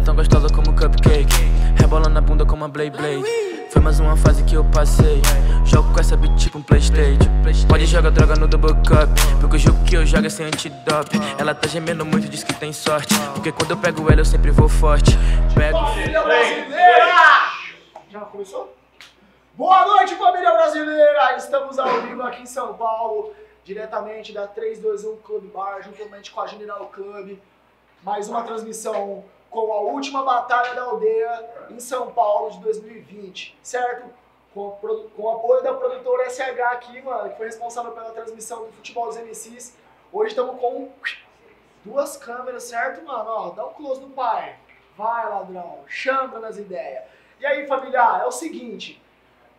é tão gostosa como cupcake. Rebolando a bunda como uma Blade Blade. Foi mais uma fase que eu passei. Jogo com essa bitch tipo um Playstation. Pode jogar droga no double cup. Porque o jogo que eu jogo é sem antidope. Ela tá gemendo muito, diz que tem sorte. Porque quando eu pego ela, eu sempre vou forte. Pego. Família brasileira! Já começou? Boa noite, família brasileira! Estamos ao vivo aqui em São Paulo, diretamente da 321 Club Bar, juntamente com a General Club. Mais uma transmissão com a última batalha da aldeia em São Paulo de 2020, certo? Com, com o apoio da produtora SH aqui, mano, que foi responsável pela transmissão do futebol dos MCs. Hoje estamos com duas câmeras, certo, mano? Ó, dá um close no pai. Vai, ladrão, chama nas ideias. E aí, família, é o seguinte.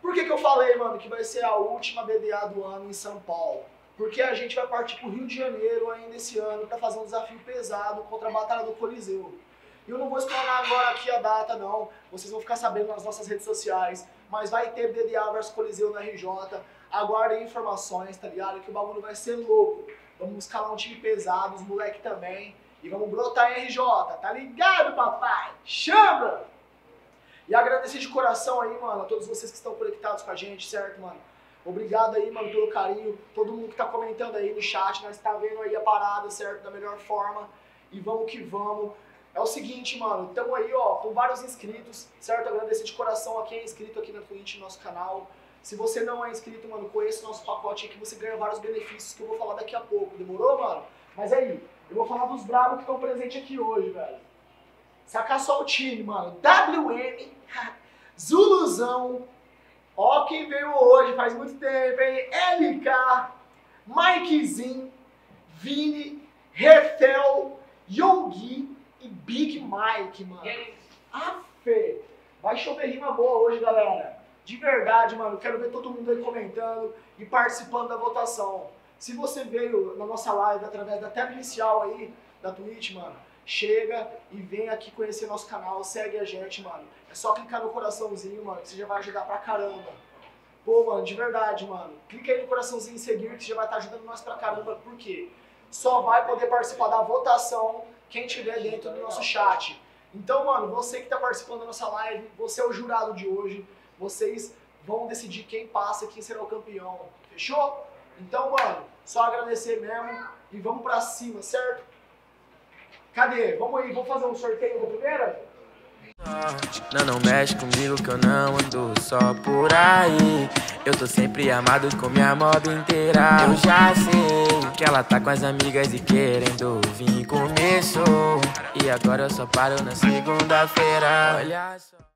Por que, que eu falei, mano, que vai ser a última BDA do ano em São Paulo? Porque a gente vai partir pro Rio de Janeiro ainda esse ano para fazer um desafio pesado contra a Batalha do Coliseu. Eu não vou explanar agora aqui a data, não. Vocês vão ficar sabendo nas nossas redes sociais. Mas vai ter BDA versus Coliseu na RJ. Aguardem informações, tá ligado? Que o bagulho vai ser louco. Vamos escalar um time pesado, os moleque também. E vamos brotar em RJ, tá ligado, papai? Chama! E agradecer de coração aí, mano, a todos vocês que estão conectados com a gente, certo, mano? Obrigado aí, mano, pelo carinho. Todo mundo que tá comentando aí no chat, nós tá vendo aí a parada, certo? Da melhor forma. E vamos que vamos. É o seguinte, mano, estamos aí, ó, com vários inscritos, certo? Agradecer de coração a quem é inscrito aqui na Twitch, no nosso canal. Se você não é inscrito, mano, conheça o nosso pacote aqui você ganha vários benefícios que eu vou falar daqui a pouco. Demorou, mano? Mas aí, eu vou falar dos bravos que estão presentes aqui hoje, velho. Sacar só o time, mano. WM, Zuluzão. Ó quem veio hoje, faz muito tempo, hein? LK, Mikezinho, Vini, Refel, Yongi e Big Mike, mano. Afe! Vai chover rima boa hoje, galera. De verdade, mano. Quero ver todo mundo aí comentando e participando da votação. Se você veio na nossa live através da tab inicial aí da Twitch, mano, chega e vem aqui conhecer nosso canal, segue a gente, mano. É só clicar no coraçãozinho, mano, que você já vai ajudar pra caramba. Pô, mano, de verdade, mano. Clica aí no coraçãozinho em seguir, que já vai estar ajudando nós pra caramba. Por quê? Só vai poder participar da votação quem tiver dentro do nosso chat. Então, mano, você que tá participando da nossa live, você é o jurado de hoje. Vocês vão decidir quem passa quem será o campeão. Fechou? Então, mano, só agradecer mesmo e vamos pra cima, certo? Cadê? Vamos aí, vamos fazer um sorteio da primeira? Não, não mexe comigo que eu não ando só por aí. Eu tô sempre armado com minha mob inteira. Eu já sei que ela tá com as amigas e querendo vir começo. E agora eu só paro na segunda-feira. Olha só.